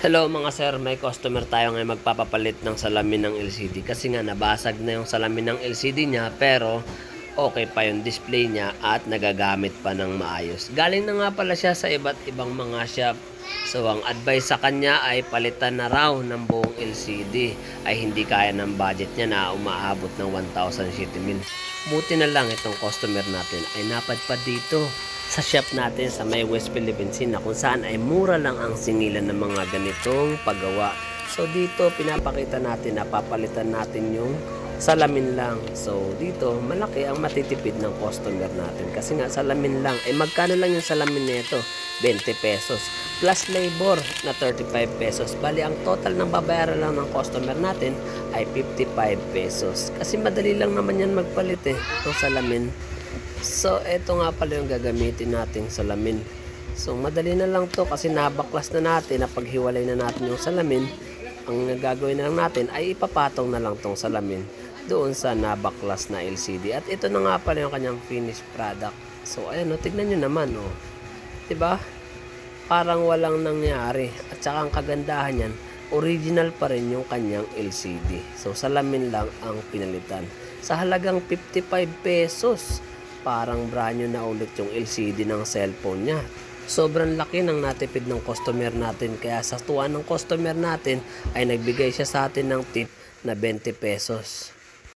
Hello mga sir, may customer tayo ngayon magpapapalit ng salamin ng LCD kasi nga nabasag na yung salamin ng LCD niya pero okay pa yung display niya at nagagamit pa ng maayos. Galing na nga pala siya sa iba't ibang mga shop. So ang advice sa kanya ay palitan na raw ng buong LCD ay hindi kaya ng budget niya na umaabot ng 1,000 mil. Buti na lang itong customer natin ay napadpad dito sa shop natin sa may West Philippine na kung saan ay mura lang ang singilan ng mga ganitong paggawa. So dito pinapakita natin na papalitan natin yung salamin lang. So dito malaki ang matitipid ng customer natin kasi nga salamin lang. Eh magkano lang yung salamin nito? 20 pesos plus labor na 35 pesos. Bali ang total ng babayaran lang ng customer natin ay 55 pesos. Kasi madali lang naman yan magpalit eh, itong salamin. So, eto nga pala yung gagamitin nating salamin. So, madali na lang to kasi nabaklas na natin, napaghiwalay na natin yung salamin. Ang gagawin na lang natin ay ipapatong na lang tong salamin doon sa nabaklas na LCD. At ito na nga pala yung kanyang finished product. So, ayan o, tignan nyo naman o. Diba? Parang walang nangyari. At saka ang kagandahan yan, original pa rin yung kanyang LCD. So, salamin lang ang pinalitan. Sa halagang 55 pesos parang brand new na ulit yung LCD ng cellphone niya. Sobrang laki ng natipid ng customer natin kaya sa tuwa ng customer natin ay nagbigay siya sa atin ng tip na 20 pesos.